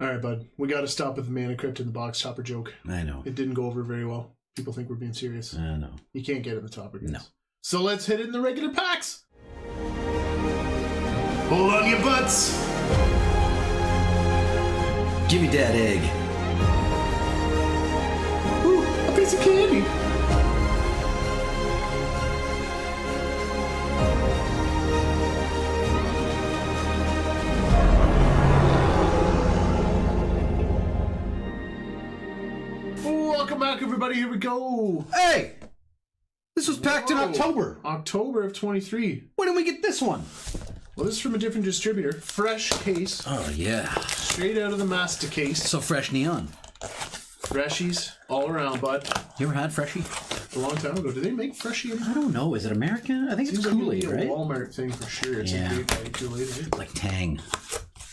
All right, bud. We got to stop with the mana crypt and the box topper joke. I know. It didn't go over very well. People think we're being serious. I know. You can't get in the topper, guys. No. So let's hit it in the regular packs. Hold on your butts. Give me that egg. Ooh, a piece of candy. Welcome back, everybody. Here we go. Hey! This was packed in October. October of 23. When did we get this one? Well, this is from a different distributor. Fresh case, Oh, yeah. straight out of the master case. So fresh neon. Freshies all around, bud. You ever had Freshie? A long time ago. Do they make Freshie anymore? I don't know. Is it American? I think it's Seems like Kool-Aid, it'd be a right? Walmart thing for sure. It's Yeah. a great value Kool-Aid. right? Like Tang.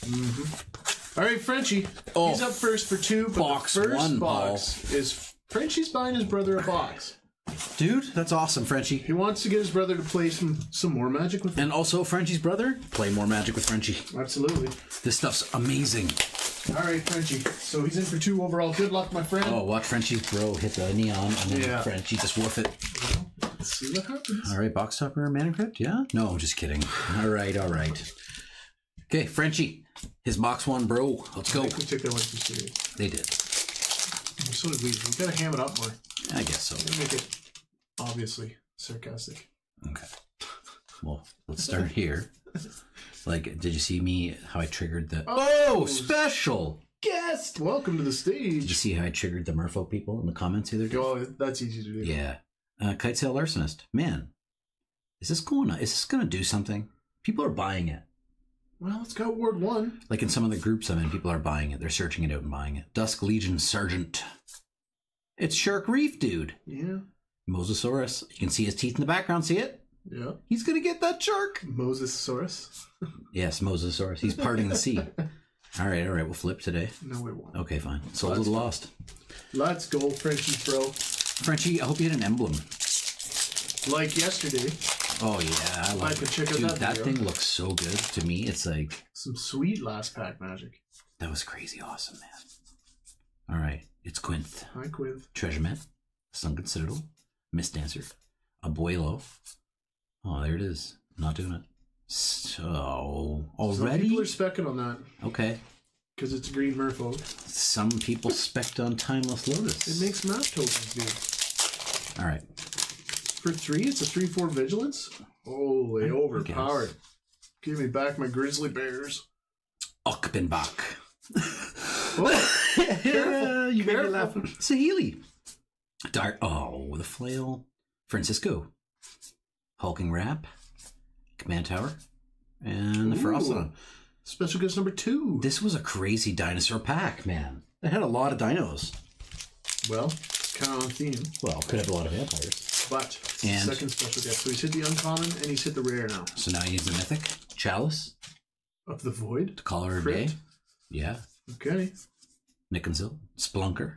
Mm-hmm. All right, Frenchie. Oh, He's up first for two. But box first one, box is Frenchie's buying his brother a box. Dude, that's awesome, Frenchie. He wants to get his brother to play some some more Magic with him. And also, Frenchie's brother, play more magic with Frenchie. Absolutely. This stuff's amazing. All right, Frenchie. So he's in for two overall. Good luck, my friend. Oh, watch Frenchie bro hit the neon, and then Yeah. Frenchie just woof it. Let's see what happens. All right, box topper, mana crypt, yeah? No, I'm just kidding. All right, all right. Okay, Frenchie, his box one, bro. Let's go. I think So did we. We gotta ham it up more. I guess so. Gotta make it obviously sarcastic. Okay. Well, let's start here. Like, did you see me how I triggered the oh special guest? Welcome to the stage. Did you see how I triggered the Merfolk people in the comments the other day? Oh, that's easy to do. Yeah. Uh, Kite Sail Arsonist. Man, is this going on? Is this going to do something? People are buying it. Well, it's got word one. Like in some of the groups I'm in, people are buying it. They're searching it out and buying it. Dusk Legion Sergeant. It's Shark Reef, dude. Yeah. Mosasaurus. You can see his teeth in the background. See it? Yeah. He's going to get that shark. Moses Saurus. Yes, Mosasaurus. He's parting the sea. All right, all right. We'll flip today. No, we won't. Okay, fine. Of the Lost. Let's go, Frenchie bro. Frenchie, I hope you had an emblem. Like yesterday, Oh yeah, I could it. check out Dude, that that video. thing looks so good to me. It's like some sweet last pack magic. that was crazy awesome, man. All right, it's Quinth, Hi, Quiv. Treasuremet, Sunken Citadel, Mist Dancer, Abuelo. Oh, there it is. Not doing it. So already Some people are specking on that okay. because it's green merfolk. Some people spect on Timeless Lotus. It makes map tokens, dude. All right. For three, it's a three-four vigilance. Holy, overpowered. guess. Give me back my grizzly bears. Uchbenbak. Oh, yeah, you made me careful. laugh. Saheeli. Dart. Oh, the flail. Francisco. Hulking Rap. Command Tower. And the. Ferocity. special guest number two. This was a crazy dinosaur pack, man. It had a lot of dinos. Well, kind of on theme, Well, could have a lot of vampires. But And- second special guest. So he's hit the uncommon and he's hit the rare now. So now he needs the mythic. Chalice. Of the void. To call her a day. Yeah. Okay. Nicanzil. Splunker.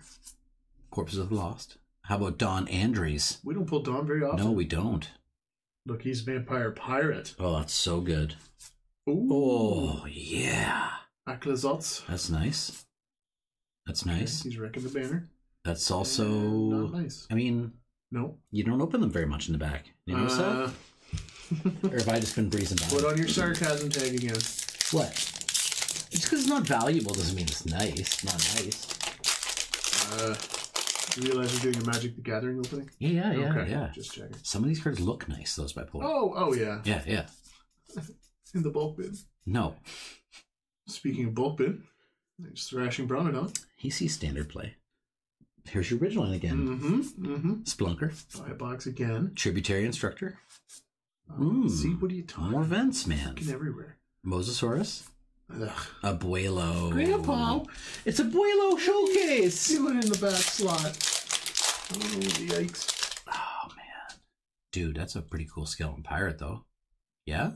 Corpses of the Lost. How about Don Andres? We don't pull Don very often. No, we don't. Look, he's vampire pirate. Oh, that's so good. Ooh. Oh, yeah. Aclazotz. That's nice. That's nice. He's wrecking the banner. That's also. Not nice. I mean, No. you don't open them very much in the back. You notice Uh? Or have I just been breezing by? put on your sarcasm tag again. What? Just because it's not valuable doesn't mean it's nice. It's not nice. Uh, you realize you're doing a Magic the Gathering opening? Yeah, yeah, yeah, okay. yeah. Just checking. Some of these cards look nice, those by Polar. Oh, oh yeah. Yeah, yeah. In the bulk bin. No, Speaking of bulk bin, just thrashing Brontodon. he sees standard play. Here's your original one again. Mm-hmm. Mm-hmm. Splunker, Buy a box again. Tributary Instructor. Mm. See what are you talking? More vents, man. Fucking everywhere. Mosasaurus. Ugh. Abuelo. Grandpa. It's a Abuelo Showcase. It in the back slot. Oh, yikes. Oh, man. Dude, that's a pretty cool skeleton pirate, though. Yeah?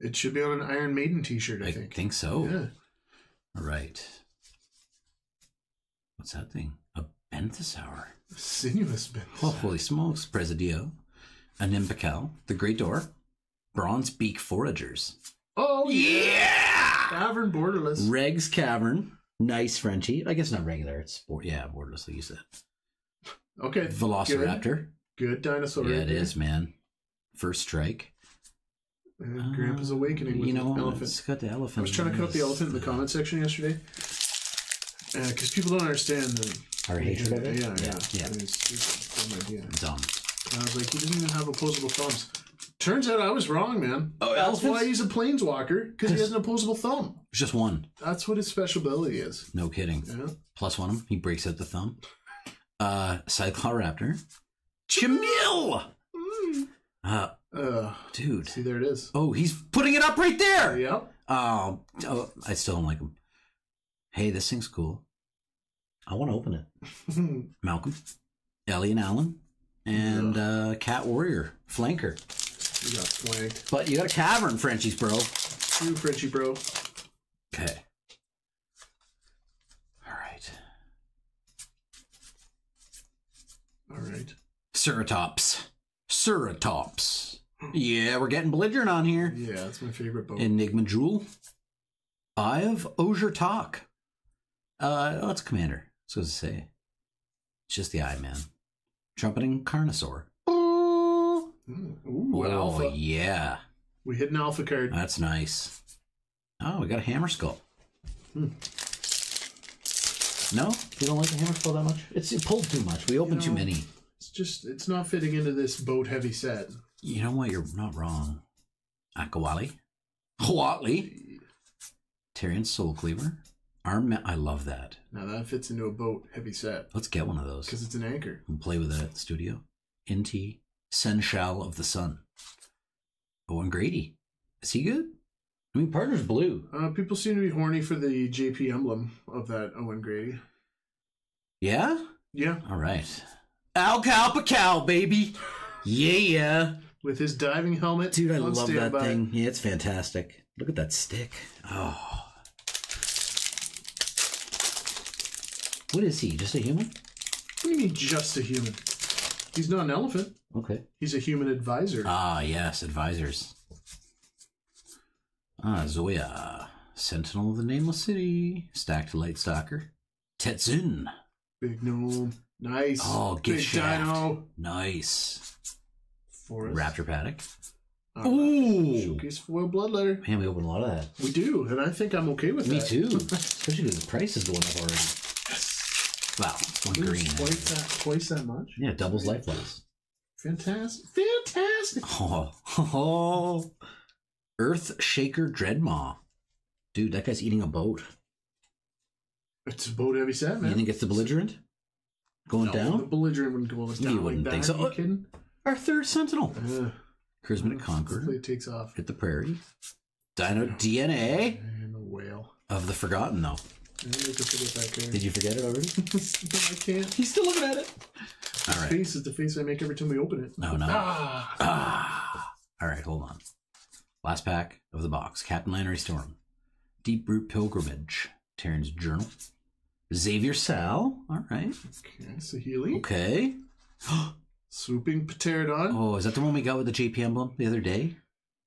It should be on an Iron Maiden t-shirt, I, I think. think so. Yeah. All right. What's that thing? A hour. Sinuous bit. Oh, holy smokes. Presidio. An Impical. The Great Door. Bronze Beak Foragers. Oh, yeah! Tavern Borderless. Reg's Cavern. Nice Frenchie. I guess not regular. It's. Yeah, borderless, like you said. Okay. Velociraptor. Good dinosaur. Yeah, right it there. is, man. First strike. And Grandpa's Uh, awakening with you know, elephant. the elephant. I was trying to cut the elephant in the comment section yesterday. Because people don't understand the. Our hatred of it? Yeah, yeah. Yeah, yeah. It's, it's a dumb idea. Dumb. And I was like, he doesn't even have opposable thumbs. Turns out I was wrong, man. Oh, That's elephants? why he's a planeswalker, because he has an opposable thumb. It's just one. That's what his special ability is. No kidding. Yeah. Plus one of them. He breaks out the thumb. Uh, Cycloraptor. Chamil! Uh, Uh, dude. see, there it is. Oh, he's putting it up right there! Yep. Oh, oh, I still don't like him. Hey, this thing's cool. I want to open it. Malcolm, Ellie and Alan, and uh, Cat Warrior, Flanker. You got flanked. But you got a cavern, Frenchies, bro. True, Frenchie, bro. Okay. All right. All right. Ceratops. Ceratops. Yeah, we're getting belligerent on here. Yeah, that's my favorite boat. Enigma Jewel. Eye of Ojer Taq. Uh, oh, it's Commander. So to say. It's just the eye, man. Trumpeting Carnosaur. Ooh, oh, alpha. yeah. We hit an alpha card. That's nice. Oh, we got a hammer skull. Hmm. No, you don't like the hammer skull that much. It's it pulled too much. We opened too know- many. It's just, it's not fitting into this boat heavy set. You know what? You're not wrong. Akawalli, Huatli, Tyrion Soul Cleaver, Arm. Ma- I love that. Now that fits into a boat heavy set Let's get one of those because it's an anchor. and play with that at the studio. Inti Seneschal of the Sun. Owen Grady. Is he good? I mean, partner's blue. Uh, people seem to be horny for the JP emblem of that Owen Grady. Yeah. Yeah, All right. Al Cow cow, baby. Yeah. with his diving helmet. Dude, I on love that standby. thing. Yeah, it's fantastic. Look at that stick. Oh. What is he? Just a human? What do you mean, just a human? He's not an elephant. Okay. He's a human advisor. Ah, yes, advisors. Ah, Zoya. Sentinel of the Nameless City. Stacked Light Stalker. Tetzin. Big gnome. Nice. Oh, Big gift shaft. dino. Nice. Forest. Raptor Paddock. Right. Ooh. Showcase foil bloodletter. Man, we opened a lot of that. We do, and I think I'm okay with Me that. too. Especially because the price is going up already. Wow, one green. Twice that, twice that much. Yeah, doubles life loss. Fantastic. Fantastic. Oh, oh. Earth Shaker Dreadmaw. Dude, that guy's eating a boat. It's a boat heavy set, man. You think it's the belligerent? Going No, The down? belligerent wouldn't go us You down wouldn't like think that. so. You kidding? Our third sentinel. Uh, Charismatic Conqueror. it takes off. Hit the prairie. Dino DNA And the whale. of the Forgotten, though. I make us forget that card. Did you forget it already? I can't. He's still looking at it. All His right. face is the face I make every time we open it. No, no. Ah. Ah. All right, hold on. Last pack of the box. Captain Lannery Storm. Deep Root Pilgrimage. Tarrian's Journal. Xavier Sal. All right. Okay, so Healy. Okay. Swooping Pterodon. Oh, is that the one we got with the JP emblem the other day?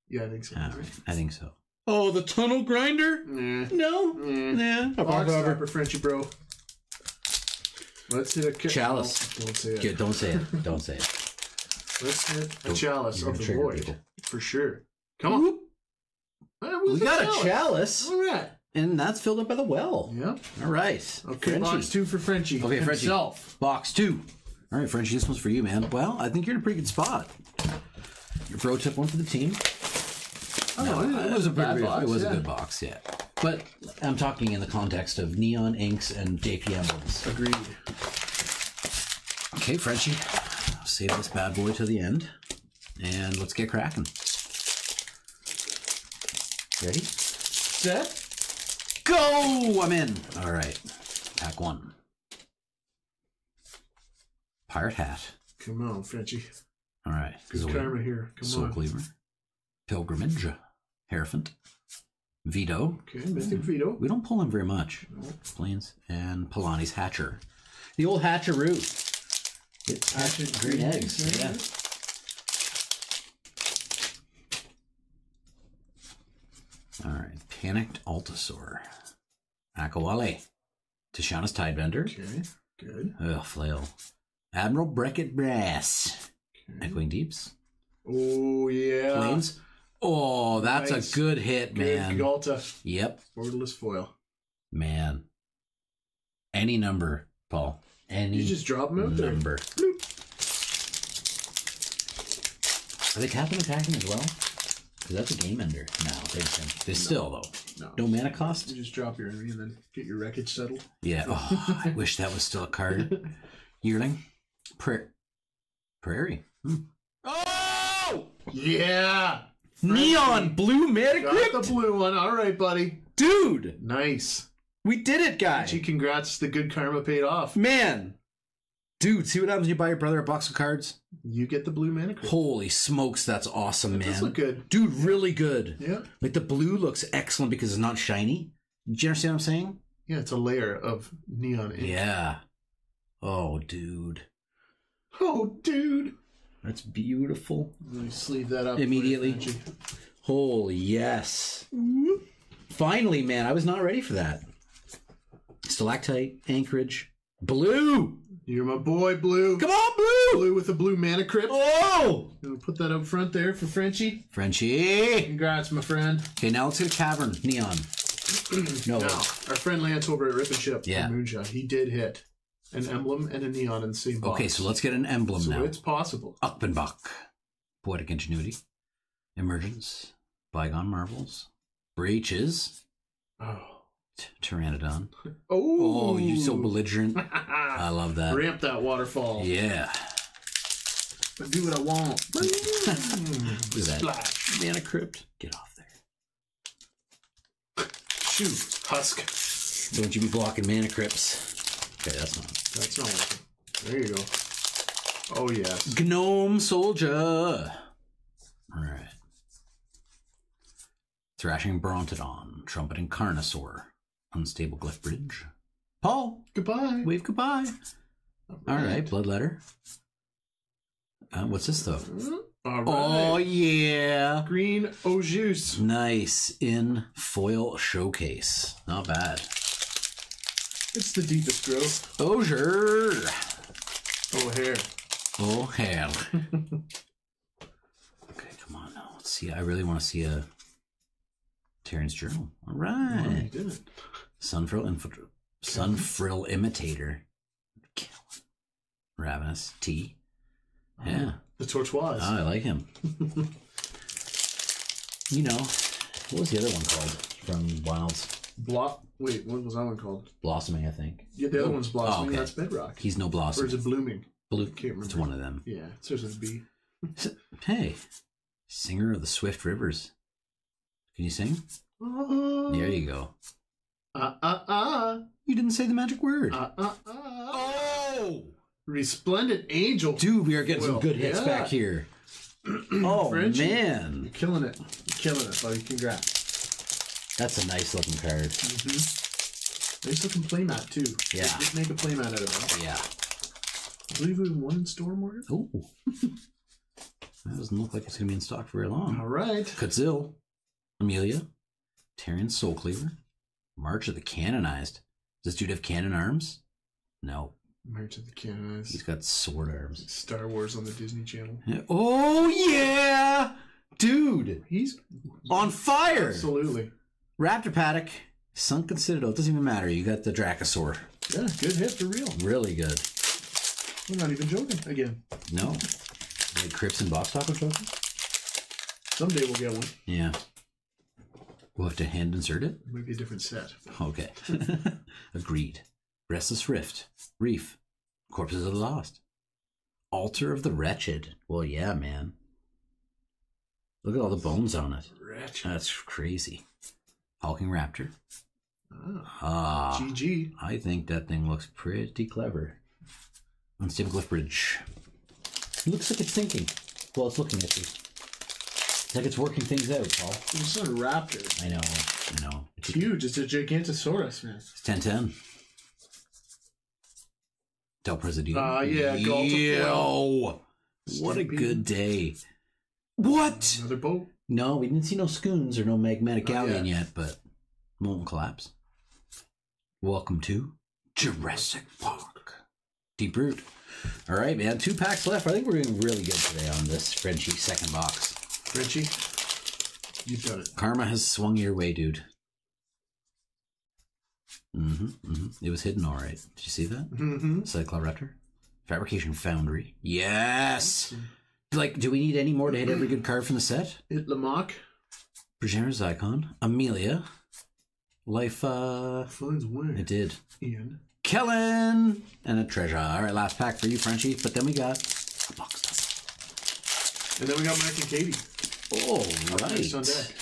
Yeah, I think so. All right. I think so. Oh, the Tunnel Grinder? Nah. No. Nah. Nah. Box stopper, Frenchy bro. Let's hit a ca- Chalice. No, don't say it. Yeah, don't say it. Don't say it. Let's hit a Don't- chalice you're of gonna the trigger void people. for sure. Come on. Whoop. Where's We the got a chalice, All right. and that's filled up by the well. Yep. All right. Okay, Frenchie. box two for Frenchy. Okay, Frenchie. himself. Box two. All right, Frenchie, this one's for you, man. Well, I think you're in a pretty good spot. Your pro tip one for the team. Oh, No, it, was a bad good, box. It was yeah. a good box, yeah. But I'm talking in the context of neon inks and JP emblems. Agreed. Okay, Frenchie, save this bad boy to the end, and let's get cracking. Ready? Set. Go! I'm in. All right, pack one. Pirate hat. Come on, Frenchy. All right. Good karma here. Come Soul on. Cleaver. Pilgrimage. Hierophant. Vito. Okay, Mystic Veto. We don't pull him very much. Planes. And Palani's Hatcher. The old Hatcheroo. It hatched green eggs. Yeah. All right. Panicked Altisaur. Akawalli. Tishana's Tidebinder. Okay, good. Ugh, flail. Admiral Beckett Brass. Okay. Echoing Deeps. Oh yeah. Planes. Oh, that's Nice. a good hit, Good man. Ghalta. Yep, Borderless foil. man. Any number, Paul. Any You just drop them out there. number. Bloop. Are they tapping attacking as well? Because that's a game ender now. They, they still though. No. No mana cost. You just drop your enemy and then get your wreckage settled. Yeah. Oh, I wish that was still a card. Yearling. Pra- Prairie. Hmm. Oh! Yeah. Neon blue mana Got crypt? the blue one. All right, buddy. Dude, Nice. we did it, guys. Gee, congrats. The good karma paid off. Man. Dude, see what happens when you buy your brother a box of cards? You get the blue mana crypt. Holy smokes, that's awesome, Does man. look good. Dude, really good. Yeah. Like the blue looks excellent because it's not shiny. Do you understand what I'm saying? Yeah, it's a layer of neon ink. Yeah. Oh, dude. Oh, dude. That's beautiful. Let me sleeve that up. for you, Immediately. Benji. Holy yes. Finally, man, I was not ready for that. Stalactite, Anchorage, blue. You're my boy, Blue. Come on, blue. Blue with a blue mana crypt. Oh, You wanna put that up front there for Frenchie? Frenchie. Congrats, my friend. Okay, now let's get a cavern neon. No, Now, our friend Lance over at Rip and Ship Yeah. Moonshot, he did hit an emblem and a neon in the same box. okay, so let's get an emblem now. So now. it's possible. Uchbenbak, Poetic Ingenuity, Emergence, Bygone Marvels, Breaches, Oh. T- Pteranodon. Oh, Oh, you're so belligerent. I love that. Ramp that waterfall. Yeah. But do what I want. Look at that. Splash. Mana Crypt. Get off there. Shoot. Husk. Don't you be blocking Mana Crypts. Okay, that's not. That's not working. There you go. Oh, yes. Gnome Soldier. Alright. Thrashing Brontodon. Trumpeting Carnosaur. Unstable Glyph Bridge. Paul. Goodbye. Wave goodbye. Alright, Bloodletter. Uh, what's this though? All right. Oh yeah. Green au jus. Nice in foil showcase. Not bad. It's the deepest growth. Osier. Oh, hair. Oh hell. okay, come on now. Let's see. I really want to see a Terrence Journal. All right. Oh, right. you did it. Sunfrill infiltr- Sunfrill imitator. Ravenous T. Oh, yeah. The tortoise. Oh, I like him. you know, what was the other one called from Wilds? Blo- Wait, what was that one called? Blossoming, I think. Yeah, the other one's blossoming. Oh, okay. That's bedrock. He's no Or is blossom. it blooming? Blue. Can't remember. It's one of them. Yeah, it starts with a B. Hey, singer of the Swift Rivers. Can you sing? Oh. There you go. Ah, ah, ah. You didn't say the magic word. Ah, ah, ah. oh, Resplendent angel. dude, we are getting some Well, good hits yeah. back here. oh Frenchie. You're man, killing it. You're killing it, buddy. Congrats. That's a nice looking card. Nice looking playmat, too. Yeah. Just make a playmat out of it. Yeah. I believe we have one in store, Morgan. Oh, that doesn't look like it's gonna be in stock for very long. All right. Kutzil, Amelia, Tyrion Soulcleaver, March of the Canonized. Does this dude have cannon arms? No, March of the Canonized. he's got sword arms. Star Wars on the Disney Channel. Oh yeah, dude, He's on fire! absolutely. Raptor Paddock, Sunken Citadel. It doesn't even matter. You got the Dracosaur. Yeah, good hit for real. Really good. We're not even joking again. No, like Crips and Box Taco Trophy. Someday we'll get one. Yeah. We'll have to hand insert it. It might be a different set. Okay. Agreed. Restless Rift. Reef. Corpses of the Lost. Altar of the Wretched. Well, yeah, man. Look at all the bones on it. Wretched. That's crazy. Hulking Raptor. Ah, Ah, GG. I think that thing looks pretty clever. Unstable Glyph Bridge. It looks like it's thinking. Well, it's looking at you. It's like it's working things out, Paul. It's a raptor. I know. I know. It's huge. It's a Gigantosaurus, man. It's 1010. Del Presidio. Ah, yeah, of Yo! What a Stampede. good day. What? Another boat. No, we didn't see no scoons or no magmatic galleon yet. but molten collapse. Welcome to Jurassic Park. Deep root. All right, man. Two packs left. I think we're doing really good today on this Frenchie second box. Frenchie, you've done it. Karma has swung your way, dude. Mm-hmm, mm-hmm. It was hidden all right. Did you see that? Mm-hmm. Cycloraptor. Fabrication Foundry. Yes! Like, do we need any more to hit every good card from the set? It Lamock Progenitor's Icon. Amelia. Life, uh... finds way. It did. Ian. Kellan! And a treasure. All right, last pack for you, Frenchie. But then we got a box. And then we got Mark and Katie. Oh, Nice on right. deck.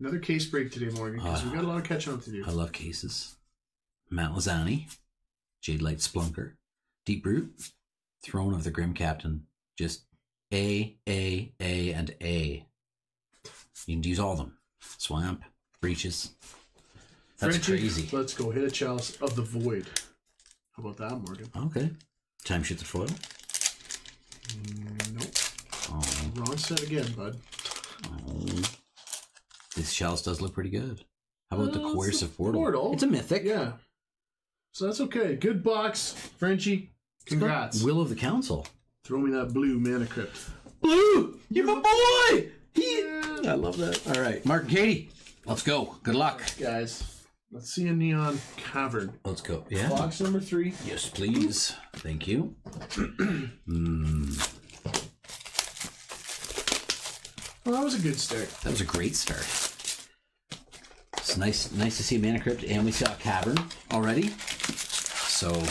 Another case break today, Morgan, because we Ah. got a lot of catching up to do. I love cases. Matt Lozani, Jade Light Splunker, Deep Root, Throne of the Grim Captain. Just A, A, A, and A. You can use all of them. Swamp, Breaches. That's crazy. Let's go hit a chalice of the void. How about that, Morgan? Okay. Time shoot the foil. Mm, Nope. Oh, Wrong set again, bud. oh. This chalice does look pretty good. How about the Uh, it's coercive portal? portal. It's a mythic. Yeah. So that's okay. Good box, Frenchie. Congrats. Will of the Council. Throw me that blue mana crypt. Blue, you're my boy. He, Yeah. I love that. All right, Mark and Katie, let's go. Good luck. Guys, let's see a neon cavern. Let's go. Yeah. Box number three. Yes, please. Thank you. mm, Well, that was a good start. that was a great start. It's nice, nice to see a mana crypt, and we saw a cavern already. So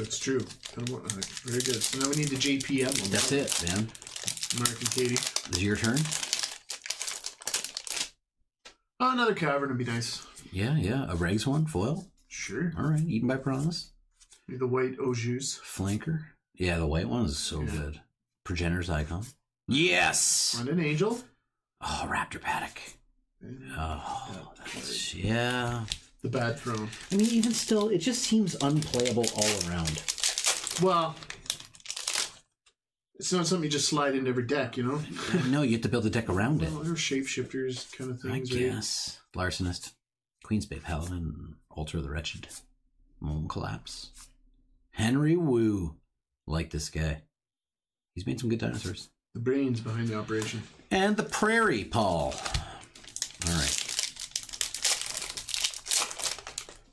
That's true. Kind of, uh, very good. So now we need the JP emblem. that's it, man. Mark and Katie. This is your turn. Oh, another cavern would be nice. Yeah, yeah. A regs one foil. Sure. All right. Eaten by promise. Maybe the white au jus. Flanker. Yeah, the white one is so good. Progenitor's icon. Yes. And an angel. Oh, Raptor Paddock. And Oh, that's, yeah. The bad throne. I mean, even still, it just seems unplayable all around. Well, it's not something you just slide into every deck, you know? no, you have to build a deck around it. Well, they're shapeshifters kind of I things. right? guess. Larcenist, Queen's Bay Paladin, Altar of the Wretched, Moon Collapse, Henry Wu. Like this guy. He's made some good dinosaurs. The brains behind the operation. And the Prairie Paul. All right.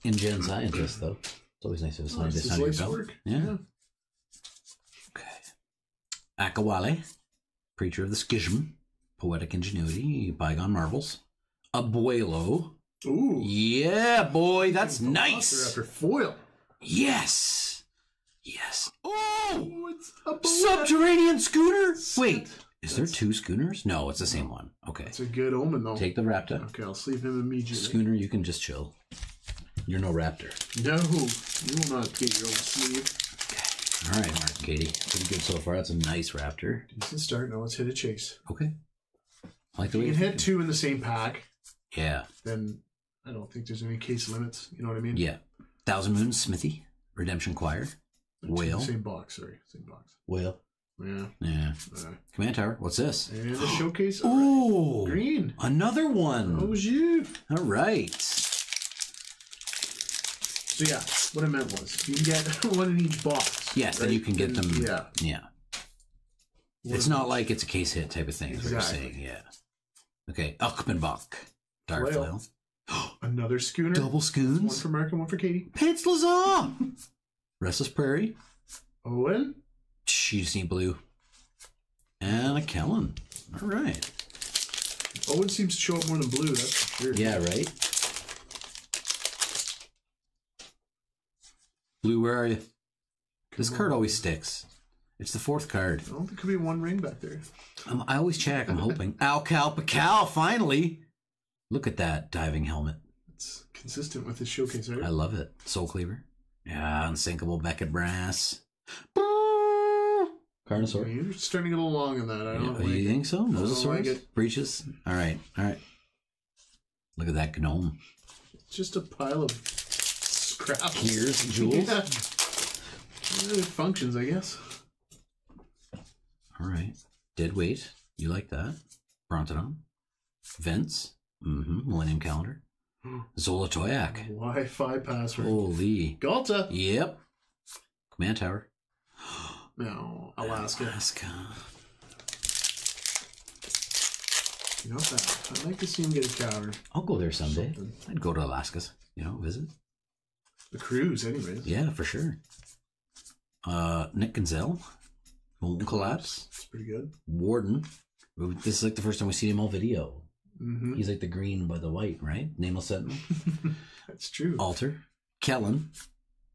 InGen Scientist, though. It's always nice to have a scientist on your belt. work. Yeah. Okay. Akawalli, Preacher of the Schism, Poetic Ingenuity, Bygone Marvels, Abuelo. Ooh. Yeah, boy, that's nice. After foil. Yes. Yes. Oh! Oh, it's a. Subterranean schooner? Wait, is there two schooners? No, it's the same one. Okay. It's a good omen, though. Take the Raptor. Okay, I'll sleep him immediately. Schooner, you can just chill. You're no raptor. No, you will not get your own sleeve. Okay. All right, Mark and Katie. Pretty good so far. That's a nice raptor. Decent start. Now let's hit a chase. Okay. I like the way You can hit two in the same pack, Yeah. then I don't think there's any case limits. You know what I mean? Yeah. Thousand Moons Smithy. Redemption Choir. Whale. Same box, sorry. Same box. Whale. Yeah. Yeah. Uh, Command Tower. What's this? and the showcase. Right. Ooh. Green. Another one. Oh, you. All right. So yeah, what I meant was you can get one in each box. Yes, then you can get them. Yeah. Yeah. One It's not like it's a case hit type of thing. Is what you're Exactly. saying. Yeah. Okay. Uchbenbak. Dark Flail. Flail. another schooner. Double One Scoons. One for Mark and one for Katie. Pants Lazar. Restless Prairie. Owen. You see blue. And a Kellan. All right. Owen seems to show up more than blue. That's for sure. Yeah, right? Blue, where are you? This card always sticks. It's the fourth card. I don't think could be one ring back there. Um, I always check. I'm hoping. Akal Pakal, finally. Look at that diving helmet. It's consistent with his showcase, right? I love it. Soul Cleaver. Yeah, unsinkable Beckett Brass. Carnosaur. You're starting to get a little long on that. I don't like you think so? Mosasaurus? like. Breaches? All right, all right. Look at that gnome. It's just a pile of Gears and jewels. Yeah. It functions, I guess. All right. Dead weight. You like that? Brontodon. Vents. Mm-hmm. Millennium Calendar. Zolotoyak. Wi-Fi password. Holy. Ghalta. Yep. Command tower. No, Alaska. Alaska. Not bad. I'd like to see him get a coward. I'll go there someday. I'd go to Alaska's, you know, visit. The cruise, anyways. Yeah, for sure. Uh, Nick Gonzel. Molten Collapse. It's pretty good. Warden. This is like the first time we see him all video. Mm-hmm. He's like the green by the white, right? Nameless Sentinel. That's true. Alter. Kellan.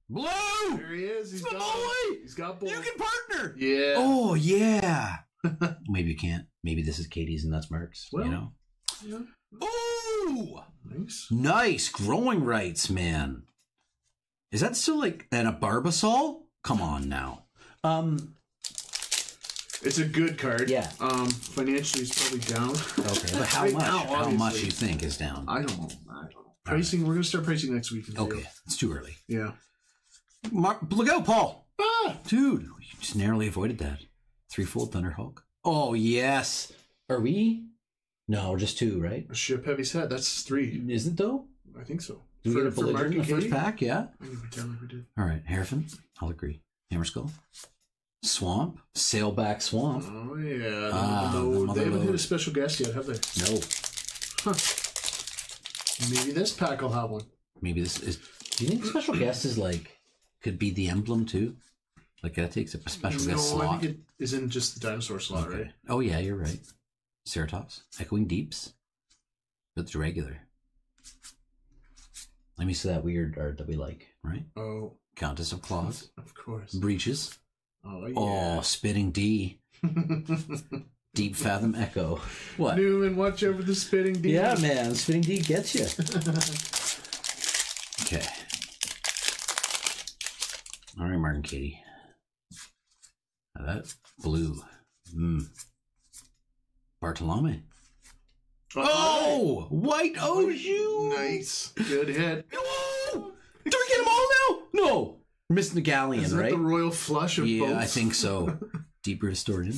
Blue! There he is. He's The got. boy! He's got both. You can partner! Yeah. Oh, yeah. Maybe you can't. Maybe this is Katie's and that's Mark's. Well. you know? Yeah. Ooh! Nice. Nice. Growing rights, man. Is that still like an a Barbasol? Come on now. Um, It's a good card. Yeah. Um, financially, it's probably down. okay, but how Right much? now, how much you think is down? I don't know. I don't know. Pricing. We're gonna start pricing next week. Okay, it's too early. Yeah. Mark, look out, Paul. Ah. Dude, you just narrowly avoided that. Threefold Thunderhawk. Oh, yes. Are we? No, just two, right? Ship heavy set. That's three. Is it though? I think so. Do we For- get a belligerent in the first pack? Yeah. I can pretend like we did. All right, Harriffin. I'll agree. Hammer Skull. Swamp. Sailback Swamp. Oh yeah. Ah, no, mother they haven't hit a special guest yet, have they? No. Maybe this pack will have one. Maybe this is. Do you think special guest is like could be the emblem too? Like that takes a special no, guest I slot. think it is in just the dinosaur slot, Okay. right? Oh yeah, you're right. Ceratops, Echoing Deeps, but it's regular. Let me see that weird art that we like, right? Oh, Countess of Claws, of course. Breaches. Oh Oh. Spitting D, Deep Fathom Echo. What? Newman, watch over the spitting demon. Yeah, man, Spitting D gets you. okay. All right, Martin Katie. Now that blue. Mm. Bartolome. Oh, white Oju. Nice. Good hit. Oh, do we get them all now? No. Miss the Galleon, Is that right? the royal flush of yeah, both? I think so. Deeper historian.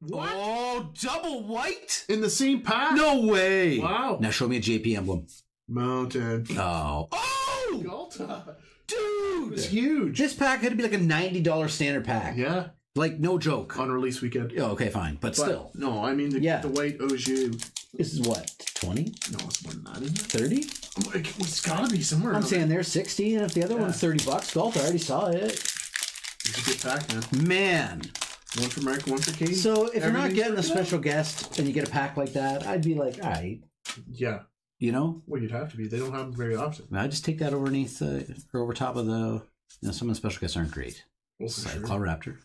What? Oh, double white? In the same pack? No way. Wow. Now show me a JP emblem. Mountain. Oh. Oh, Ghalta. Dude! It's huge. This pack had to be like a ninety dollars standard pack. Yeah. Like no joke. On release weekend. Oh, okay, fine, but, But still, No, I mean the, Yeah. the white Oju. This is what 20, No, it's more than that, isn't it? 30? Oh, it- It's gotta be somewhere. I'm saying there's sixty, and if the other Yeah. one's thirty bucks, golf. I already saw it. It's a good pack, man. Man, One for Mark, one for Katie. so if you're not Everything's getting a working out. special guest and you get a pack like that, I'd be like, all right, Yeah. you know, Well, you'd have to be. They don't have them very often. I just take that underneath uh, or over top of the. You know, some of the special guests aren't great. Well, for sure. Scytheclaw Raptor,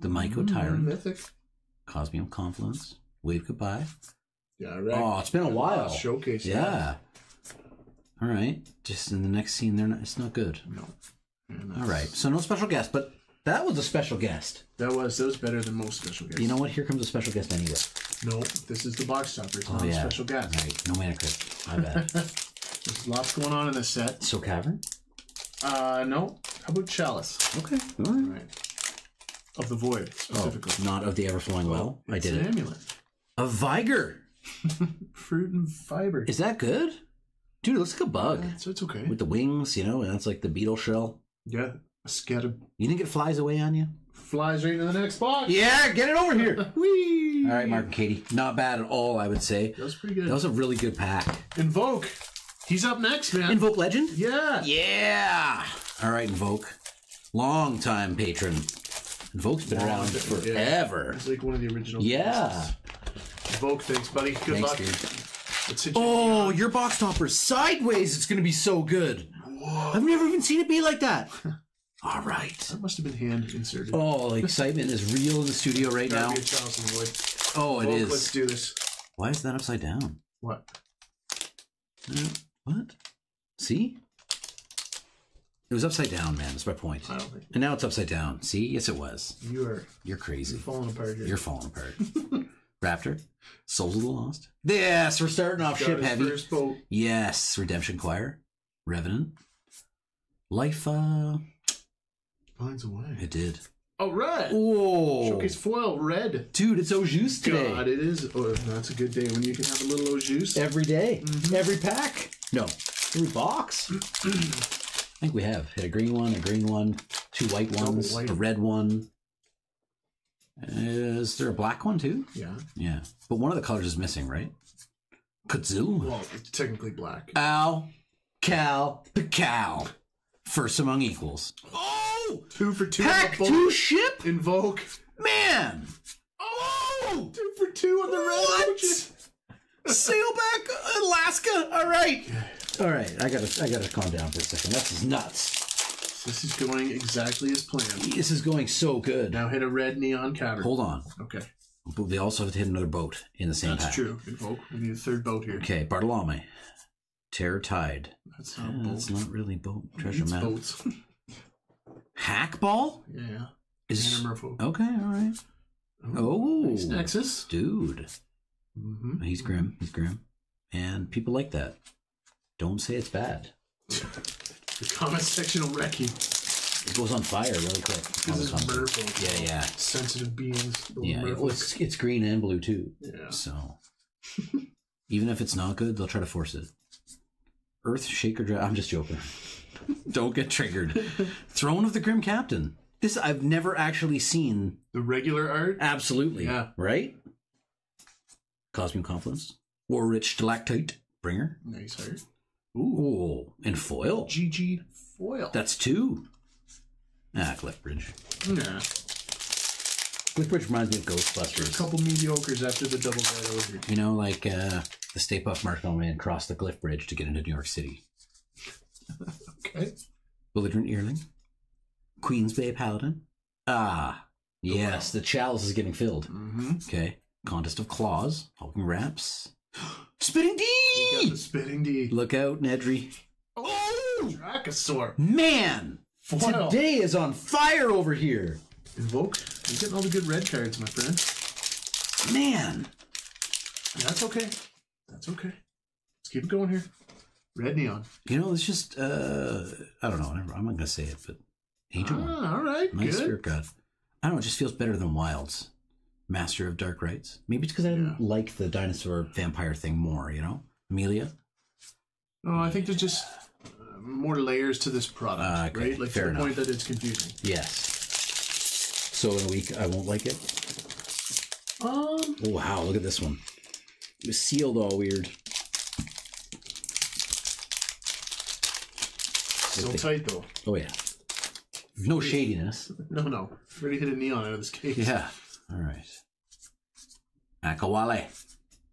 the Myco Mm, Tyrant, Mythic. Cosmium Confluence, Wave Goodbye. Yeah, right. Oh, it's been a while. Showcase. Yeah. All right. Just in the next scene, they're not, it's not good. No. All. So no special guest, but that was a special guest. That was that was better than most special guests. You know what? Here comes a special guest anyway. No, this is the box topper. It's Oh not a yeah. special guest. All right. No mana crit. My bad. There's lots going on in this set. so cavern. Uh, no. How about Chalice? Okay. All right. Right. Of the Void, specifically. Oh, not of the ever flowing well. I It's did an it. amulet. A Viger. Fruit and fiber. Is that good? Dude, it looks like a bug Uh, so it's okay. with the wings, you know, and that's like the beetle shell. Yeah. A scatter You think it flies away on you? flies right into the next box. Yeah, get it over here. Whee! All right, Mark and Katie. Not bad at all, I would say. That was pretty good. That was a really good pack. Invoke. He's up next, man. Invoke Legend? yeah. Yeah. All right, Invoke. Long time patron. Invoke's been Long around forever. It's like one of the original. Yeah. Invoke, thanks, buddy. Good Thanks, luck. dude. You. Oh, your box topper's sideways. It's going to be so good. I've never even seen it be like that. All right. That must have been hand inserted. Oh, the excitement is real in the studio right now. be a Chalice. Oh, it Invoke, Let's do this. Why is that upside down? What? Uh, What? See? It was upside down, man. That's my point. I don't think And now it's upside down. See? Yes, it was. you are You're crazy. You're falling apart here. You're falling apart. Raptor, Souls of the Lost. Yes, we're starting off Got ship heavy. First boat. Yes, Redemption Choir, Revenant, Life. Uh, Finds a way. it did. All right. Oh, Showcase foil red. dude, it's au jus today. God, it is. Oh, that's a good day when you can have a little au jus. Every day, Mm-hmm. every pack. No. Every box? I think we have. Hit a green one, a green one, two white ones, white. a red one. Uh, is there a black one too? Yeah. Yeah. But one of the colors is missing, right? Kazoo. Well, it's technically black. Ow. Cal. Pical. First among equals. Oh! Two for two. Pack two ship? Invoke. Man! Oh! Two for two on the red What? ocean. Sailback Alaska. All right. All right. I gotta. I gotta calm down for a second. This is nuts. This is going exactly as planned. This is going so good. Now hit a red neon cavern. Hold on. Okay, But we also have to hit another boat in the same that's pack. true. Invoke. We need a third boat here. Okay, Bartolome. Terror Tide. That's not Yeah, boat. that's not really boat treasure map. boats. Hackball yeah. is okay. All right. Oh, Nice Nexus. dude, Mm-hmm. he's grim. He's grim, and people like that. Don't say it's bad. The comment section will wreck you. It goes on fire really quick. It's merfolk. Yeah, yeah, Sensitive beings. Yeah. Well, it's, it's green and blue too. yeah. So even if it's not good, they'll try to force it. Earth Shaker Dra- I'm just joking. Don't get triggered. Throne of the Grim Captain. This I've never actually seen. The regular art. Absolutely. Yeah. Right? Cosmium Confluence. War Rich Stalactite Bringer. Nice art. Ooh. And foil. GG foil. That's two. Ah, Cliffbridge. yeah. Cliffbridge reminds me of Ghostbusters. A couple mediocres after the double red over. You know, like uh, the Stay Puft Marshmallow Man crossed the Cliff Bridge to get into New York City. Okay. Belligerent Earling. Queens Bay Paladin. Ah, yes, the chalice is getting filled. Mm-hmm. Okay. Contest of Claws. Hulking Raps. Spitting You got D! the spitting D. Look out, Nedry. Oh! Dracosaur. Man! Foil. Today is on fire over here. Invoke. You're getting all the good red cards, my friend. Man! That's okay. That's okay. Let's keep it going here. Red neon. You know, it's just, uh, I don't know. I'm not going to say it, but One. Ah, all right. Nice good. Spirit God. I don't know, it just feels better than Wilds. Master of Dark Rites. Maybe it's because I didn't like the dinosaur vampire thing more, you know? Amelia? No, I think there's just uh, more layers to this product, Ah, okay. right? Like Fair to the enough. point that it's confusing. Yes. So in a week, I won't like it. Um, Oh, wow, look at this one. It was sealed all weird. still tight though. Oh, yeah. No shadiness. No, no. Already hit a neon out of this case. Yeah. All right. Akawalli.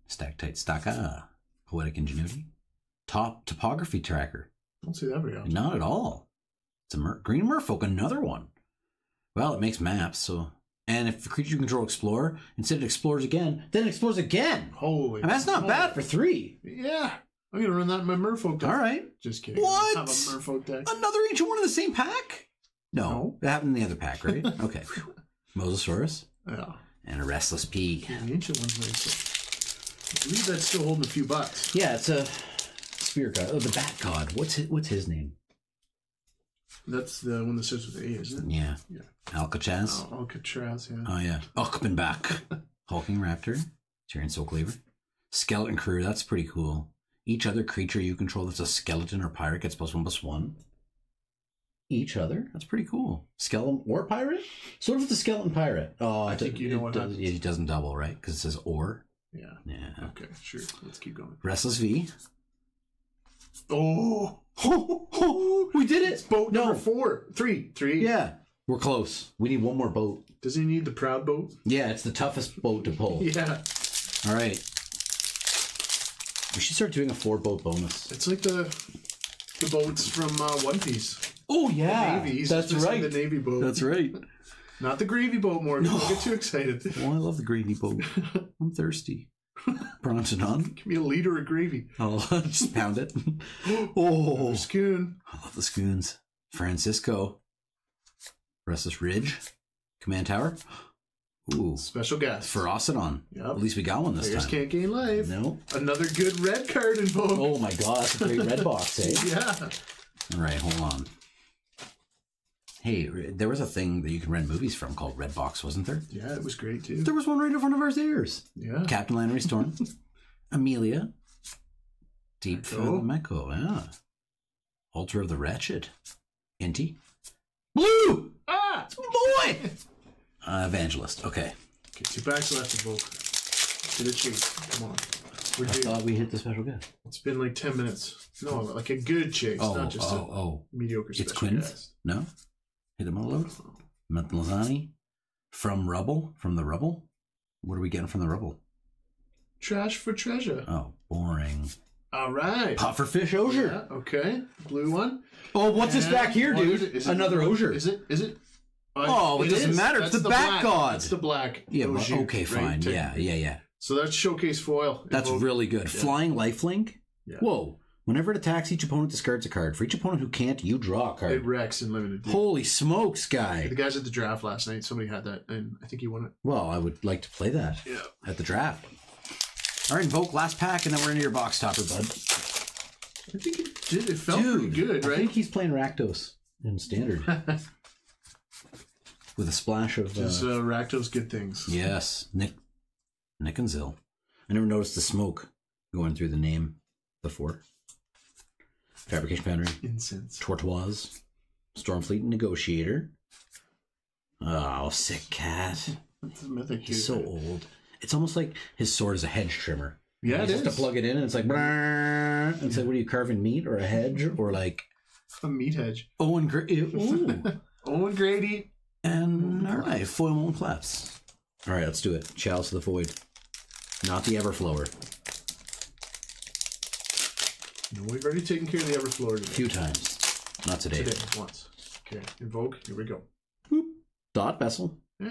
Stacktite Staka. Poetic Ingenuity. Top Topography Tracker. Don't see that very often. Not at all. It's a mer- Green Merfolk, another one. Well, it makes maps, so. And if the creature you control explore, instead it explores again, then it explores again. Holy. I mean, that's not smoke. bad for three. Yeah. I'm gonna run that in my merfolk deck. All right. Just kidding. What? Have a merfolk deck. Another ancient one in the same pack? No. No. It happened in the other pack, right? okay. Mosasaurus Yeah. and a Restless Pea. The ancient one's nice. I believe that's still holding a few bucks. Yeah, it's a spirit god. Oh, the Bat God. What's his, what's his name? That's the one that starts with A, isn't it? Yeah. Yeah. Alcatraz. Oh, Alcatraz, yeah. Oh yeah, Uchbenbak, Hulking Raptor, Tyrion Soulcleaver, Skeleton Crew. That's pretty cool. Each other creature you control that's a skeleton or pirate gets plus one plus one. Each other. That's pretty cool. Skeleton or pirate. So what if it's a skeleton pirate? Oh, I think you know what does, happens. It doesn't double, right? Because it says or. Yeah. Yeah. Okay, sure. Let's keep going. Restless V. Oh! we did it. Boat No. number four. Three. Three. Yeah, we're close. We need one more boat. Does he need the proud boat? Yeah, it's the toughest boat to pull. Yeah. All right. We should start doing a four boat bonus. It's like the the boats from uh, One Piece. Oh yeah, Navy. He's that's just right. The Navy boat. That's right. Not the gravy boat, Morgan. Don't get too excited. Give Oh, I love the gravy boat. I'm thirsty. Pronounce it on. me a liter of gravy. I'll just pound it. Oh, Scoon. I love the spoons. Francisco. Restless Ridge. Command Tower. Ooh, Special guest. Ferocidon. Yep. At least we got one this Players time. can't gain life. No. Another good red card involved. Oh my god, that's a great red box, eh? Yeah. All right, hold on. Hey, there was a thing that you can rent movies from called Redbox, wasn't there? Yeah, it was great too. There was one right in front of our ears. Yeah. Captain Lannery Storm, Amelia, Deep Echo. the yeah. Altar of the Wretched. Inti. Blue! Ah! Boy! Uh, Evangelist, okay. Okay, two packs left to vote. Get a chase. Come on. We're I due. thought we hit the special guest. It's been like 10 minutes. No, like a good chase, Oh, not just oh, a oh. mediocre It's Quinns? guest. No? Hit him on a load? From Rubble? From the Rubble? What are we getting from the Rubble? Trash for treasure. Oh, boring. All right. Pot Pufferfish Ojer. Yeah, okay. Blue one. Oh, what's this And back here, what dude? is it? Is it- Another Ojer. Is it? Is it? Uh, Oh, it doesn't matter. It's That's the back black. god. That's the black. Yeah, Ojer, okay, right? fine. Yeah, yeah, yeah. So that's showcase foil. That's really good. Flying lifelink? Yeah. Whoa. Whenever it attacks, each opponent discards a card. For each opponent who can't, you draw a card. It wrecks in limited. dude. Holy smokes, guy. The guys at the draft last night, somebody had that, and I think he won it. Well, I would like to play that Yeah. at the draft. All right, invoke last pack, and then we're into your box topper, bud. I think it did. It felt pretty good, right? I right? think he's playing Rakdos in standard with a splash of. Just Uh, uh, Rakdos good things. yes, Nick, Nick and Zill. I never noticed the smoke going through the name before. Fabrication Foundry, Incense. Tortoise, Stormfleet Negotiator. Oh, sick cat. That's. He's so old. It's almost like his sword is a hedge trimmer. Yeah, it just is. to plug it in, and it's like, and it's like, what are you carving meat or a hedge or like a meat hedge. Owen Gra- eh, Ooh. Owen Grady. and all right, foil moon claps. All right, let's do it. Chalice of the Void, not the Everflower. No, we've already taken care of the Everflower A today. few times, not today. Today, once. Okay, invoke. Here we go. Boop. Dot Vessel. Yeah,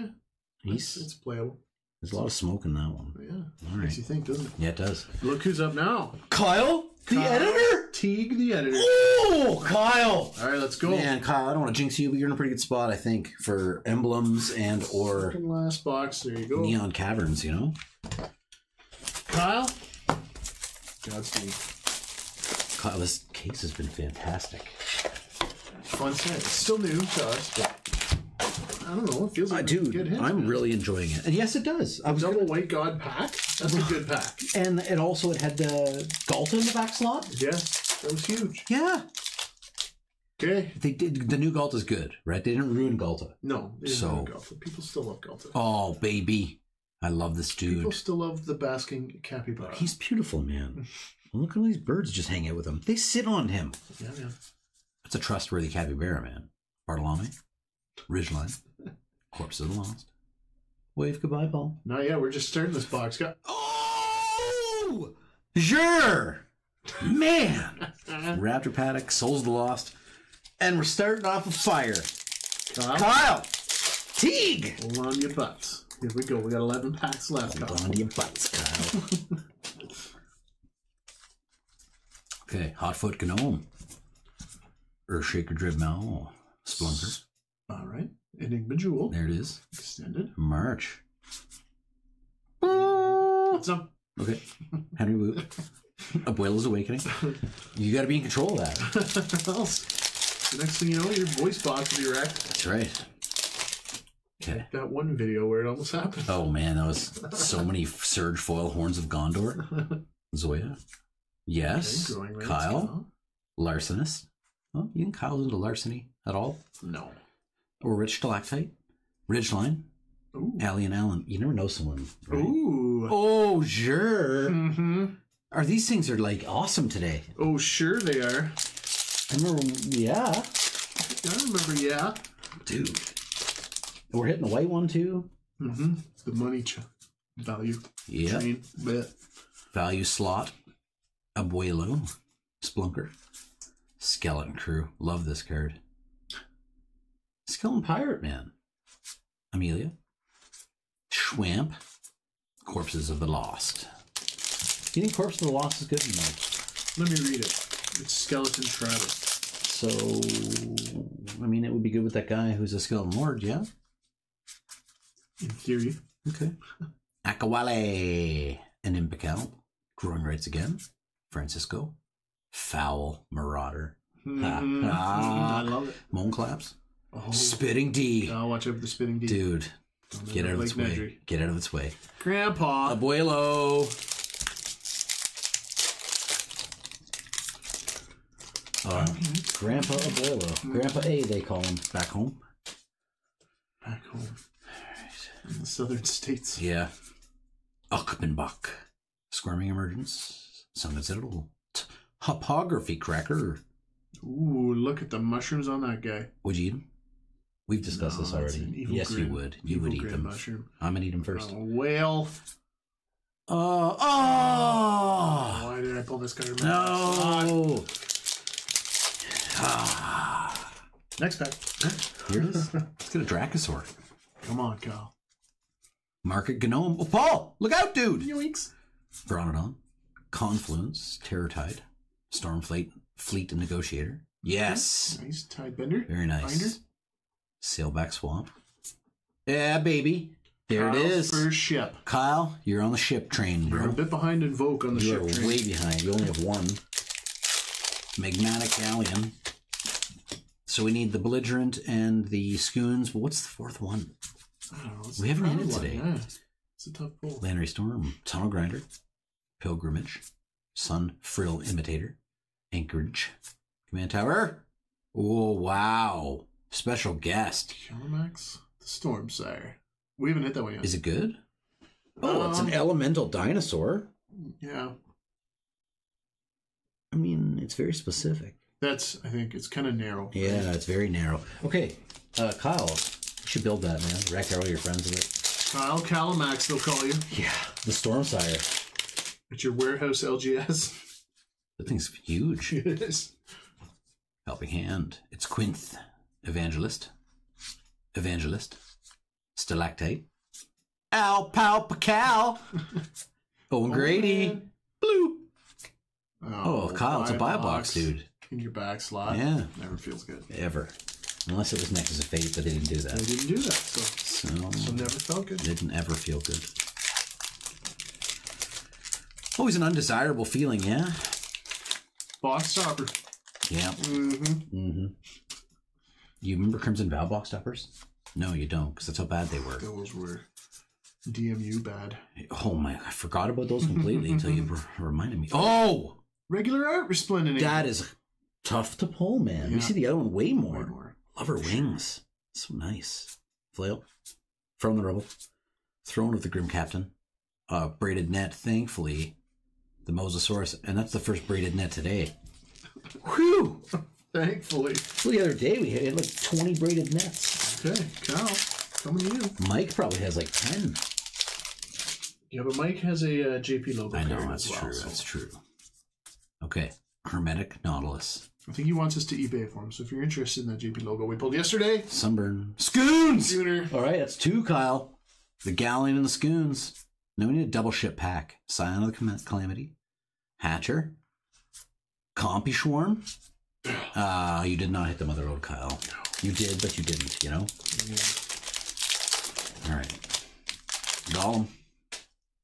it's, He's it's playable. there's a lot of smoke in that one. Oh, yeah, All makes you think, doesn't it? Yeah, it does. Look who's up now. Kyle, the Kyle editor. Teague, the editor. Oh, Kyle. All right, let's go. Man, Kyle, I don't want to jinx you, but you're in a pretty good spot, I think, for emblems and or Fucking last box. There you go. neon caverns. You know, Kyle. Godspeed. This case has been fantastic. Fun set. It's still new to us, but I don't know. It feels Uh, like a dude, good hit. I'm really enjoying it, and yes, it does. I was double white god pack. That's a good pack. and it also it had the Ghalta in the back slot. Yeah, that was huge. Yeah, Okay. they did. The new Ghalta's good, right? They didn't ruin Ghalta. No, they didn't So- Ghalta. People still love Ghalta. Oh, baby, I love this dude. People still love the basking capybara. He's beautiful, man. Look at all these birds just hang out with him. They sit on him. yeah, man. It's a trustworthy capybara, man. Bartolome, Ridgeline, Corpse of the Lost. Wave goodbye, Paul. Not yet. We're just starting this box. Got Oh, sure, man. Raptor Paddock, Souls of the Lost, and we're starting off with fire. Kyle, Kyle, Teague. hold on to your butts. Here we go. We got 11 packs left. Hold on to your butts, Kyle. okay, Hotfoot Gnome, Earthshaker Dreadmaw, Splunker. All right. Enigma Jewel. There it is. Extended. March. What's up? Okay. Henry Woot. Abuela's Awakening. You got to be in control of that. Else? The next thing you know, your voice box will be wrecked. That's right. Okay. That one video where it almost happened. Oh man, that was so many Surge Foil Horns of Gondor. Zoya. Yes. Okay, Kyle. Larcenist. Oh, you think Kyle's into larceny at all? No. Or Rich Stalactite? Ridgeline? Ooh. Allie and Allen. You never know someone. Right? Ooh. Oh, sure. Mm-hmm. Are these things are like awesome today? Oh, sure they are. I remember, yeah, I remember, yeah. dude. We're hitting the white one too. Mm-hmm. The money ch- value Yeah. Value slot. Abuelo. Splunker. Skeleton Crew. Love this card. Skeleton Pirate Man. Amalia. Schwamp. Corpses of the Lost. Do you think Corpses of the Lost is good? No. Let me read it. It's Skeleton Travis. So, I mean, it would be good with that guy who's a Skeleton Lord, yeah? In theory. Okay. Akawalli and Impical. Growing rights again. Francisco. Foul Marauder. Mhm. Ah. I love it. Moan claps. Oh, Spitting D. I'll watch out for the spinning D. Dude, Don't get out of its way. Nedry. Get out of its way. Grandpa. Abuelo. Uh, Grandpa Abuelo. Grandpa A, they call him back home. Back home. In the southern states. Yeah. Uchbenbak. Squirming Emergence. Summon Citadel. T- Topography Tracker. Ooh, look at the mushrooms on that guy. Would you eat them? We've discussed No, this already. Yes, you would. You would eat them. Mushroom. I'm gonna eat them first. Oh, whale. Uh, oh! Why did I pull this card? No! Next pack. Here it is. Let's get a Dracosaur. Come on, Kyle. Market Gnome. Oh, Paul! Look out, dude! Yoinks. Brontodon. Confluence. Terror Tide. Stormfleet. Fleet and Negotiator. Yes! Nice tide bender. Very nice. Binder. Sailback Swamp. Yeah, baby. There it Kyle's is. First ship. Kyle, you're on the ship train, You're a bit behind Invoke on the You ship are way behind. You only have one. Magmatic Galleon. So we need the belligerent and the scoons. What's the fourth one? I don't know, it's We haven't a hit it today. Yeah. It's a tough pull. Landry Storm, Tunnel Grinder, Pilgrimage, Sun Frill Imitator, Anchorage, Command Tower. Oh wow! Special guest. Kalamax. The Storm Sire. We haven't hit that one yet. Is it good? Oh, it's an Um, elemental dinosaur. Yeah. I mean, it's very specific. That's, I think, it's kind of narrow. Yeah, it's very narrow. Okay, uh, Kyle, you should build that, man. Wreck all your friends with it. Kyle Kalamax, they'll call you. Yeah, the Storm Sire. At your warehouse LGS. That thing's huge. it is. Helping Hand. It's Quinth. Evangelist. Evangelist. Stalactite. Al Pal Pacal. Owen Grady. Oh, man. Blue. Oh, oh Kyle, it's a buy box, dude. In your back slot. Yeah. Never feels good. Ever. Unless it was Nexus of Fate, but they didn't do that. They didn't do that, so, So, so never felt good. didn't ever feel good. Always an undesirable feeling, yeah? Box stopper. Yeah. Mm-hmm. Mm-hmm. You remember Crimson Vow box stoppers? No, you don't, because that's how bad they were. Those were DMU bad. Oh my, I forgot about those completely until you reminded me. Oh! Regular art resplendent. That is tough to pull, man. Yeah. We see the other one way more. Way more. Love her wings. So nice. Flail. From the rubble. Throne of the Grim Captain. Uh, braided net, thankfully. The Mosasaurus. And that's the first braided net today. Whew! Thankfully. Well, the other day we had like 20 braided nets. Okay, Kyle, coming to you. Mike probably has like 10. Yeah, but Mike has a uh, JP logo. I know, that's well, true. so That's true. Okay. Hermitic Nautilus. I think he wants us to eBay for him. So if you're interested in that JP logo we pulled yesterday, Sunburn. Scoons! All right, that's two, Kyle. The Galleon and the Scoons. Now we need a double ship pack. Scion of the Calamity. Hatcher. Compy Swarm. Ah, you did not hit the Mother Road, Kyle. You did, but you didn't, you know? All right. Gollum.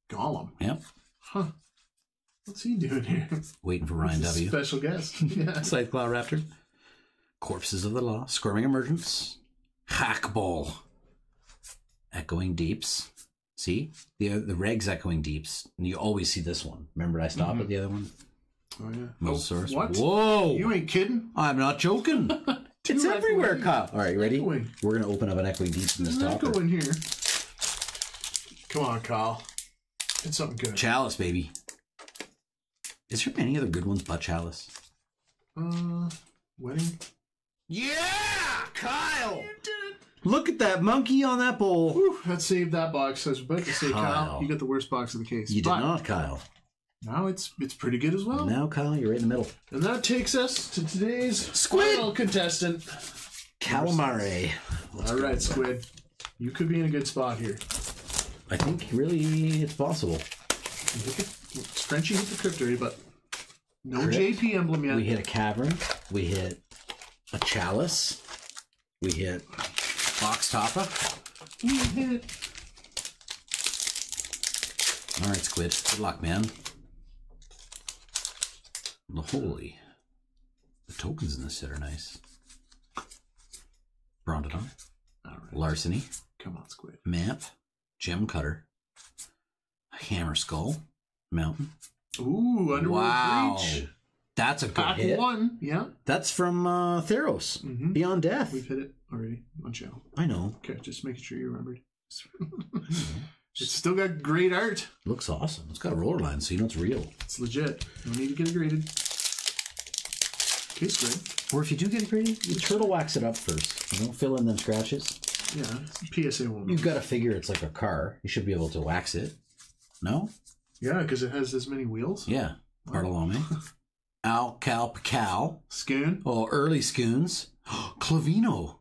Gollum. Yep. Huh. What's he doing here? Waiting for Ryan He's a W. Special guest. Yeah. Scytheclaw Raptor. Corpses of the Law. Squirming Emergence. Hackball. Echoing Deeps. See? The the reg's Echoing Deeps. And you always see this one. Remember I stopped at the other one? Oh yeah. Mosasaurus. what? Whoa! You ain't kidding. I'm not joking. it's everywhere, Kyle. All right, you ready? Echoing. We're going to open up an Echoing Deeps in this There's an topper. echo in here. Come on, Kyle. It's something good. Chalice, baby. Is there any other good ones but Chalice? Uh, wedding. Yeah! Kyle! Look at that monkey on that bowl. Whew, that saved that box. I was about to say, Kyle, Kyle. you got the worst box of the case. You did But not, Kyle. Now it's it's pretty good as well. Now, Kyle, you're right in the middle. And that takes us to today's Squid! final contestant. Calamare. All right, Squid. You could be in a good spot here. I think really it's possible. You hit the- Frenchy hit the cryptery, but no Crypt. JP emblem yet. We hit a cavern. We hit a chalice. We hit box topper. All right, Squid. Good luck, man. The holy. The tokens in this set are nice. Brontodon. All right. Larceny. Come on, Squid. Map. Gem cutter. Hammer skull. Mountain. Ooh, underworld Wow. breach. That's a good Pack hit. one. Yeah. That's from uh, Theros. Mhm. Beyond Death. We've hit it already on channel. I know. Okay, just making sure you remembered. it's still got great art. Looks awesome. It's got a roller line, so you know it's real. It's legit. No need to get it graded. Case grade. Or if you do get it graded, you turtle wax it up first. You don't fill in them scratches. Yeah. PSA one. You've got to figure it's like a car. You should be able to wax it. No? Yeah, because it has this many wheels. Yeah. Bartolome. Al Cal Cal. Scoon. Oh, early scoons. Clavino.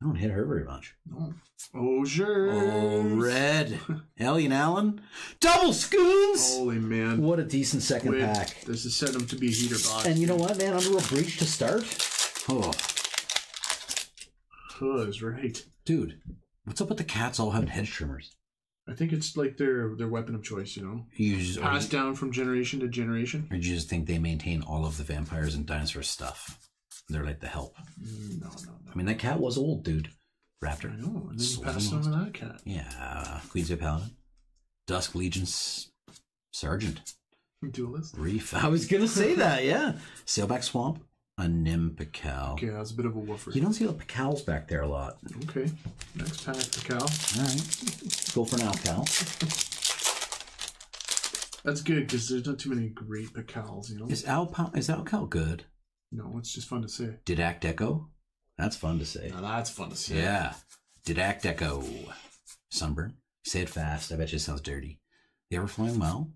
I don't hit her very much. Oh. Oh, sure. Oh, red. Alien Allen. Double scoons! Holy man. What a decent second Wait, pack. This is setting up to be a heater box. And you know what, man? Under a breach to start? Oh, Oh, that's right. dude. What's up with the cats all having head trimmers? I think it's like their their weapon of choice, you know? You just, or, Passed down from generation to generation. or do you just think they maintain all of the vampires and dinosaur stuff? They're like the help. Mm, No, no, no. I mean, that cat was old, dude. I Raptor. know. And then you passed on to that cat. Yeah. Queen's Bay Paladin. Dusk Legion's Sergeant. Duelist. Reef. I was going to say that, yeah. Sailback Swamp. A Nimpical. Okay, that's a bit of a woofer. You don't see the Pacals back there a lot. Okay. Next pack, Pacal. All right. Go for now, Cal. That's good because there's not too many great Pacals, you know? Is Al is Alcal good? No, it's just fun to say. Didact Echo? That's fun to say. Now that's fun to say. Yeah. Didact Echo. Sunburn. Say it fast. I bet you it sounds dirty. The ever flying well.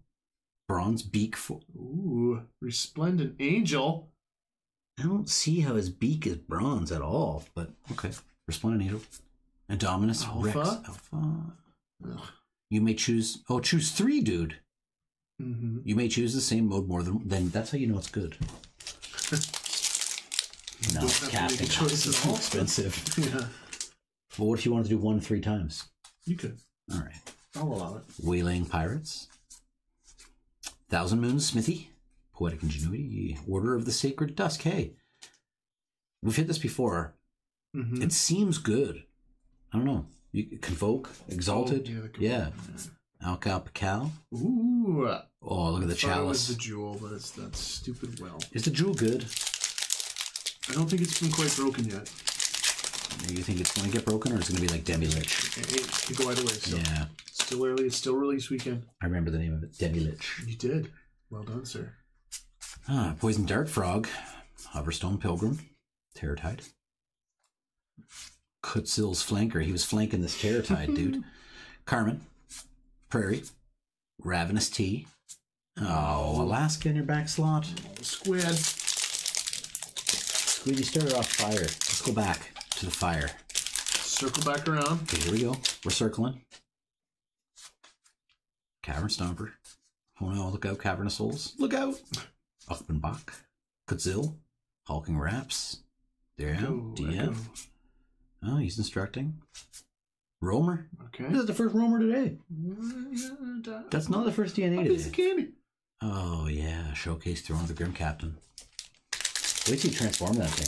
Bronze beak for. Ooh, resplendent angel. I don't see how his beak is bronze at all, but okay. Resplendent angel. Indominus Rex Alpha? Alpha. Ugh. You may choose. Oh, choose three, dude. Mm-hmm. You may choose the same mode more than. Then that's how you know it's good. no, Don't have to make a casting choice is expensive. Yeah, Well, what if you wanted to do one three times? you could. All right. I'll allow it. Whaling Pirates, Thousand Moons Smithy, Poetic Ingenuity, Order of the Sacred Dusk. Hey, we've hit this before. Mm-hmm. It seems good. I don't know. You Convoke, Exalted, Oh, yeah, the yeah. Convoke, Akal Pakal. Ooh. Oh, look at the thought it was chalice. the jewel, but it's that stupid well. Is the jewel good? I don't think it's been quite broken yet. You think it's going to get broken, or it's going to be like Demi Lich? It, it could go either way. So Yeah, still early. It's still release weekend. I remember the name of it, Demi Lich. You did. Well done, sir. Ah, Poison Dart Frog, Hoverstone Pilgrim, Terror Tide. Kutzil's flanker. He was flanking this Terror Tide, dude. Carmen, Prairie, Ravenous Tea. Oh, Alaska in your back slot. Squid. Squeedy started off fire. Let's go back to the fire. Circle back around. Okay, here we go. We're circling. Cavern Stomper. Oh no, look out, Cavernous Souls. Look out! Uchbenbak. Kutzil. Hulking Raps. There, DF. echo. Oh, he's instructing. Roamer. Okay. This is the first Roamer today. That's not the first DNA piece of today. candy. Oh, yeah. Showcase Throne of the Grim Captain. Wait till you transform that thing.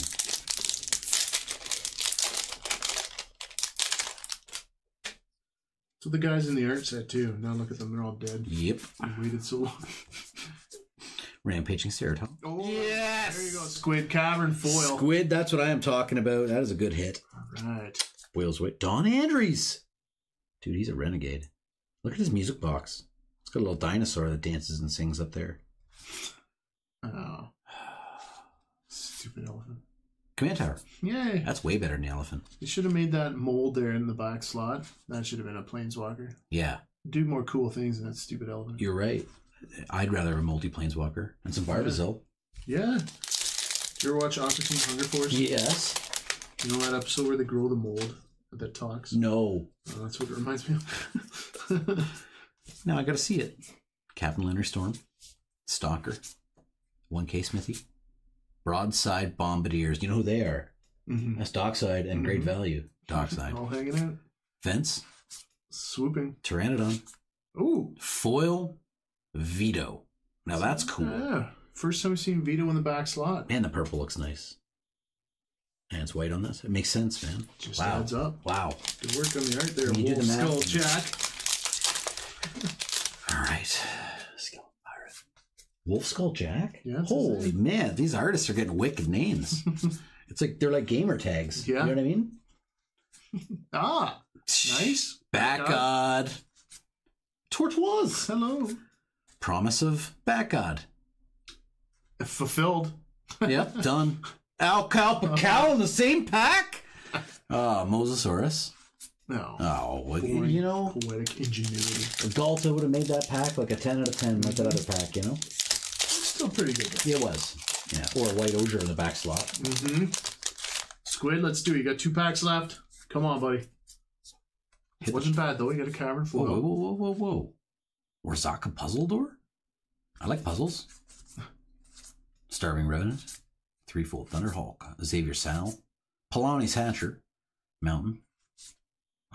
So the guys in the art set too. Now look at them; they're all dead. Yep. We waited so long. Rampaging Ceratol. Oh, Yes! There you go, squid cavern foil. Squid, that's what I am talking about. That is a good hit. All right. Whales Wait. Don Andres. Dude, he's a renegade. Look at his music box. It's got a little dinosaur that dances and sings up there. Oh. Stupid elephant. Command Tower. Yay! That's way better than the elephant. You should have made that mold there in the back slot. That should have been a planeswalker. Yeah, Do more cool things than that stupid elephant. you're right. I'd rather have a multi planeswalker and some Barbazil. Yeah. Did you ever watch Operation Hunger Force? Yes. You know that episode where they grow the mold that talks? No. Oh, that's what it reminds me of. Now I gotta see it. Captain Leonard Storm. Stalker. 1K Smithy. Broadside Bombardiers. You know who they are? Mhm. That's Dockside and Great Mhm. Value. Dockside. All hanging out. Fence. Swooping. Pteranodon. Ooh. Foil. Vito. Now that's cool. Yeah. First time I've seen Vito in the back slot. Man, the purple looks nice. And it's white on this. It makes sense, man. Just wow. adds up. Wow. Good work on the art there, you do Wolf the math- Skull Jack. All right. Wolf Skull Jack? Yeah, Holy man, these artists are getting wicked names. it's like they're like gamer tags. Yeah. You know what I mean? Ah, nice. Back God. Tortoise. Hello. Promise of Back God. Fulfilled. Yep, done. Al Calpa Cow in the same pack? Uh, Mosasaurus. No. Oh, well, Boring you know, Poetic ingenuity. Ghalta would have made that pack like a 10 out of 10, like that other pack, you know? Still pretty good. though. It was. Yeah, or a white Ojer in the back slot. Mm-hmm. Squid, let's do it. You got two packs left. Come on, buddy. It wasn't bad though. You got a cavern Whoa, whoa, foil. whoa, whoa, whoa, whoa. Warzaka Puzzle Door? I like puzzles. Starving Revenant. Threefold Thunder Hulk. Xavier Sal. Palani's Hatcher. Mountain.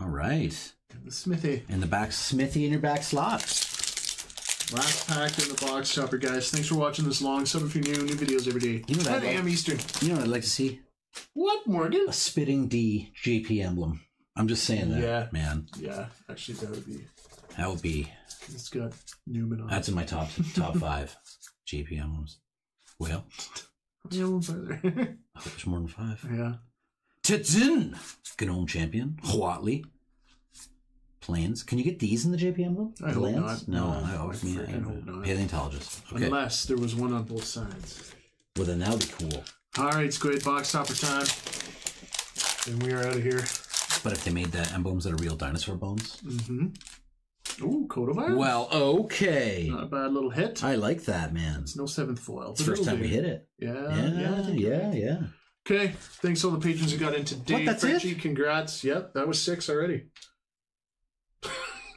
All right. The Smithy. And the back Smithy in your back slot. Last pack in the box shopper, guys. Thanks for watching this long. Sub if you're new. New videos every day. You know what 10 a.m. like? Eastern. You know what I'd like to see? What, Morgan? A spitting D JP emblem. I'm just saying that, Yeah. man. Yeah, actually, that would be. That would be It's got Newman on. that's in my top top five JP emblems. Well, Yeah, little further. I hope there's more than five. yeah. Tetzin, Gnome Champion, Huatli, Plains. Can you get these in the JPM emblem? I hope Lands? not. No, No, I always I freaking hope not. Paleontologist. Okay. Unless there was one on both sides. well, then that would be cool. All right, Squid Box Topper time. And we are out of here. But if they made the emblems that are real dinosaur bones? Mm-hmm. Ooh, coat of iron. Well, okay. Not a bad little hit. I like that, man. It's no seventh foil. It's the first time we hit it. Yeah, Yeah, yeah, think yeah, yeah. Okay, thanks to all the patrons who got in today. What, that's Frenchie, congrats. Yep, that was six already.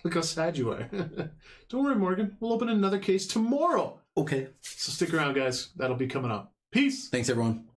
Look how sad you are. Don't worry, Morgan. We'll open another case tomorrow. Okay. So stick around, guys. That'll be coming up. Peace. Thanks, everyone.